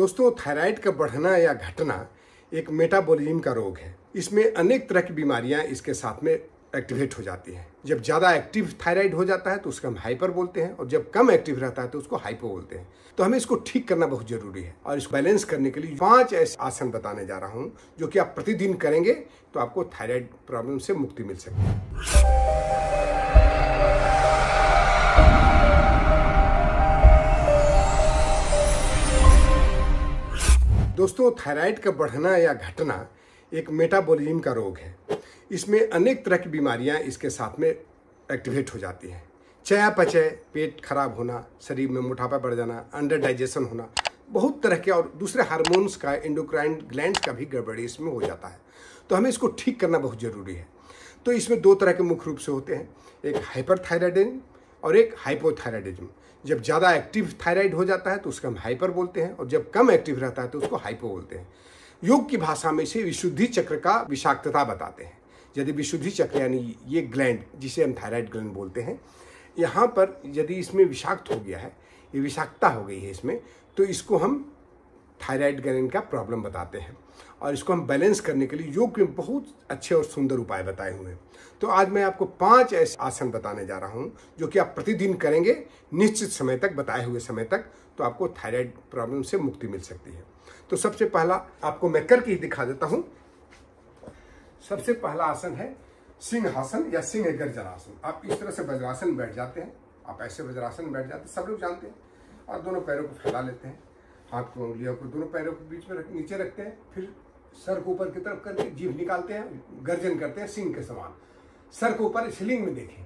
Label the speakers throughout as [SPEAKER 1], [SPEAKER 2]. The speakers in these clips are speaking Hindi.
[SPEAKER 1] दोस्तों, थायराइड का बढ़ना या घटना एक मेटाबॉलिज्म का रोग है। इसमें अनेक तरह की बीमारियाँ इसके साथ में एक्टिवेट हो जाती हैं। जब ज़्यादा एक्टिव थायराइड हो जाता है तो उसको हम हाइपर बोलते हैं, और जब कम एक्टिव रहता है तो उसको हाइपो बोलते हैं। तो हमें इसको ठीक करना बहुत ज़रूरी है, और इसको बैलेंस करने के लिए पाँच ऐसे आसन बताने जा रहा हूँ, जो कि आप प्रतिदिन करेंगे तो आपको थायराइड प्रॉब्लम से मुक्ति मिल सकती है। दोस्तों, थायराइड का बढ़ना या घटना एक मेटाबॉलिज्म का रोग है। इसमें अनेक तरह की बीमारियाँ इसके साथ में एक्टिवेट हो जाती हैं। चयापचय, पेट खराब होना, शरीर में मोटापा बढ़ जाना, अंडर डाइजेशन होना, बहुत तरह के और दूसरे हार्मोन्स का इंडोक्राइन ग्लैंड का भी गड़बड़ी इसमें हो जाता है। तो हमें इसको ठीक करना बहुत ज़रूरी है। तो इसमें दो तरह के मुख्य रूप से होते हैं, एक हाइपरथायराइडिज्म और एक हाइपोथायराइडिज्म। जब ज़्यादा एक्टिव थायराइड हो जाता है तो उसको हम हाइपर बोलते हैं, और जब कम एक्टिव रहता है तो उसको हाइपो बोलते हैं। योग की भाषा में इसे विशुद्धि चक्र का विषाक्तता बताते हैं। यदि विशुद्धि चक्र, यानी ये ग्लैंड जिसे हम थायराइड ग्लैंड बोलते हैं, यहाँ पर यदि इसमें विषाक्त हो गया है, ये विषाक्तता हो गई है इसमें तो इसको हम थायराइड ग्लैंड का प्रॉब्लम बताते हैं। और इसको हम बैलेंस करने के लिए योग के बहुत अच्छे और सुंदर उपाय बताए हुए हैं। तो आज मैं आपको पाँच ऐसे आसन बताने जा रहा हूँ, जो कि आप प्रतिदिन करेंगे, निश्चित समय तक, बताए हुए समय तक तो आपको थायराइड प्रॉब्लम से मुक्ति मिल सकती है। तो सबसे पहला आपको मैं करके ही दिखा देता हूँ। सबसे पहला आसन है सिंहासन या सिंह गर्जनासन। आप इस तरह से वज्रासन बैठ जाते हैं। आप ऐसे वज्रासन बैठ जाते हैं, सब लोग जानते हैं। और दोनों पैरों को फैला लेते हैं। हाथ को उंगलियों को दोनों पैरों के बीच में रख, नीचे रखते हैं फिर सर को ऊपर की तरफ़ करके जीभ निकालते हैं गर्जन करते हैं सिंह के समान। सर को ऊपर स्लिंग में देखें।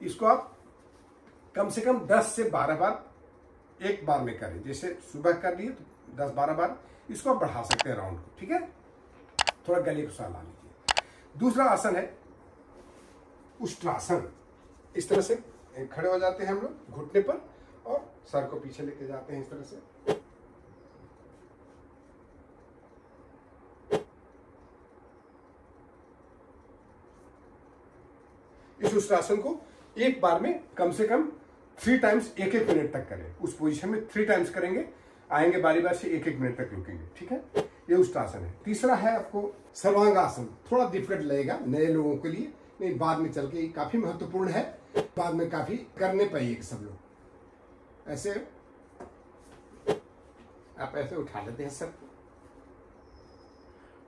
[SPEAKER 1] इसको आप कम से कम 10 से 12 बार एक बार में करें। जैसे सुबह कर लिए तो 10 12 बार इसको आप बढ़ा सकते हैं राउंड को ठीक है? थोड़ा गले को सहला लीजिए। दूसरा आसन है उष्ट्रासन। इस तरह से खड़े हो जाते हैं हम लोग, घुटने पर, और सर को पीछे लेके जाते हैं इस तरह से। इस उष्ट्रासन को एक बार में कम से कम थ्री टाइम्स एक एक मिनट तक करें। उस पोजीशन में थ्री टाइम्स करेंगे, आएँगे बारी बार से एक एक मिनट तक रुकेंगे, ठीक है? ये उष्ट्रासन है। तीसरा है आपको सर्वांगासन। थोड़ा डिफ़िकल्ट लगेगा नए लोगों के लिए। नहीं, बाद में चल के काफ़ी महत्वपूर्ण है। बाद में काफ़ी करने पाइए सब लोग। ऐसे आप ऐसे उठा लेते हैं सब।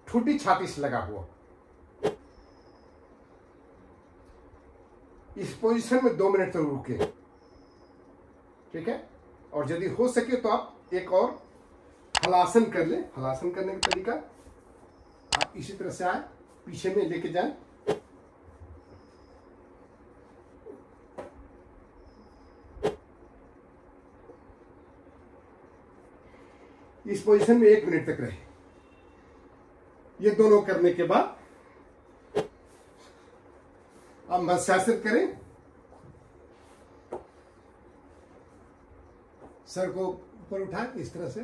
[SPEAKER 1] ठूटी छाती से लगा हुआ। इस पोजीशन में दो मिनट तक तो रुके ठीक है? और यदि हो सके तो आप एक और हलासन कर ले, हलासन करने का तरीका। आप इसी तरह से आए, पीछे में लेके जाए। इस पोजीशन में एक मिनट तक रहे। ये दोनों करने के बाद आप मत्स्यासन करें। सर को ऊपर उठाएँ, इस तरह से।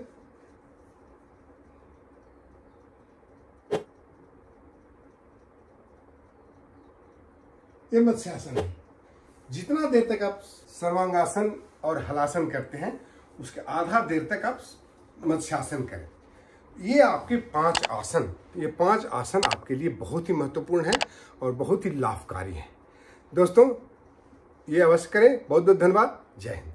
[SPEAKER 1] ये मत्स्यासन है जितना देर तक आप सर्वांगासन और हलासन करते हैं, उसके आधा देर तक आप मत्स्यासन करें। ये आपके पाँच आसन, ये पाँच आसन आपके लिए बहुत ही महत्वपूर्ण है और बहुत ही लाभकारी है। दोस्तों, ये अवश्य करें। बहुत बहुत धन्यवाद। जय हिंद।